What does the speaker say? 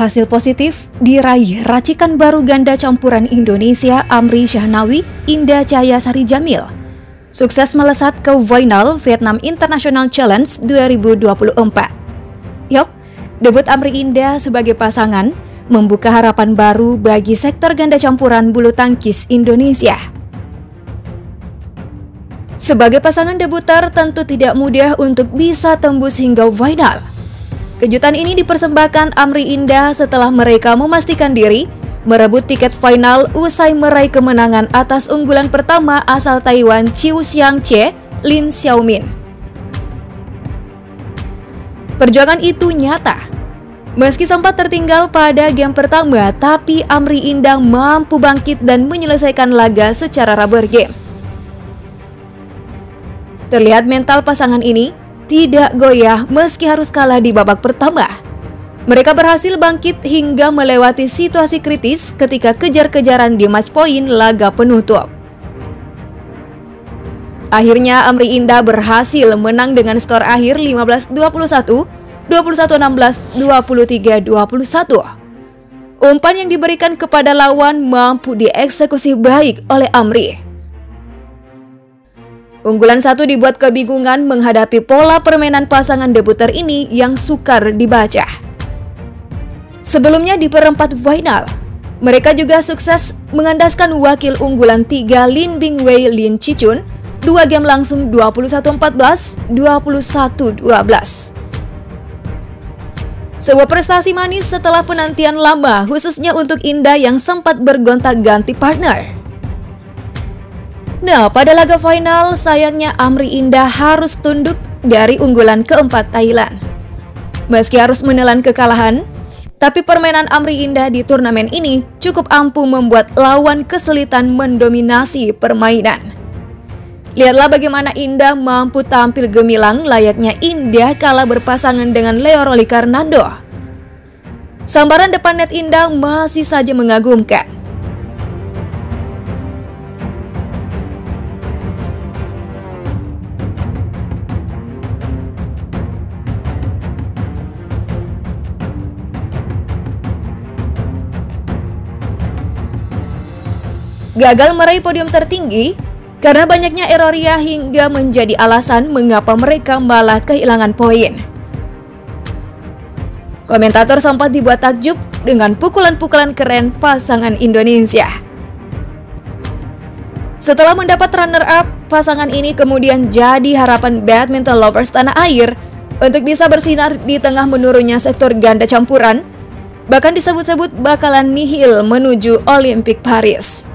Hasil positif diraih racikan baru ganda campuran Indonesia Amri Syahnawi Indah Cahaya Sari Jamil. Sukses melesat ke final Vietnam International Challenge 2024. Yuk, debut Amri Indah sebagai pasangan membuka harapan baru bagi sektor ganda campuran bulu tangkis Indonesia. Sebagai pasangan debuter tentu tidak mudah untuk bisa tembus hingga final. Kejutan ini dipersembahkan Amri Indah setelah mereka memastikan diri merebut tiket final usai meraih kemenangan atas unggulan pertama asal Taiwan Chiu Xiang Che, Lin Xiaomin. Perjuangan itu nyata. Meski sempat tertinggal pada game pertama, tapi Amri Indah mampu bangkit dan menyelesaikan laga secara rubber game. Terlihat mental pasangan ini tidak goyah meski harus kalah di babak pertama. Mereka berhasil bangkit hingga melewati situasi kritis ketika kejar-kejaran di match point laga penutup. Akhirnya Amri Indah berhasil menang dengan skor akhir 15-21, 21-16, 23-21. Umpan yang diberikan kepada lawan mampu dieksekusi baik oleh Amri. Unggulan satu dibuat kebingungan menghadapi pola permainan pasangan debuter ini yang sukar dibaca. Sebelumnya di perempat final, mereka juga sukses mengandaskan wakil unggulan tiga Lin Bingwei Lin Chichun dua game langsung 21-14, 21-12. Sebuah prestasi manis setelah penantian lama khususnya untuk Indah yang sempat bergonta-ganti partner. Nah, pada laga final, sayangnya Amri Indah harus tunduk dari unggulan keempat Thailand. Meski harus menelan kekalahan, tapi permainan Amri Indah di turnamen ini cukup ampuh membuat lawan kesulitan mendominasi permainan. Lihatlah bagaimana Indah mampu tampil gemilang layaknya Indah kala berpasangan dengan Leo Roli Karnando. Sambaran depan net Indah masih saja mengagumkan. Gagal meraih podium tertinggi karena banyaknya eroria hingga menjadi alasan mengapa mereka malah kehilangan poin. Komentator sempat dibuat takjub dengan pukulan-pukulan keren pasangan Indonesia. Setelah mendapat runner-up, pasangan ini kemudian jadi harapan badminton lovers tanah air untuk bisa bersinar di tengah menurunnya sektor ganda campuran, bahkan disebut-sebut bakalan nihil menuju Olimpik Paris.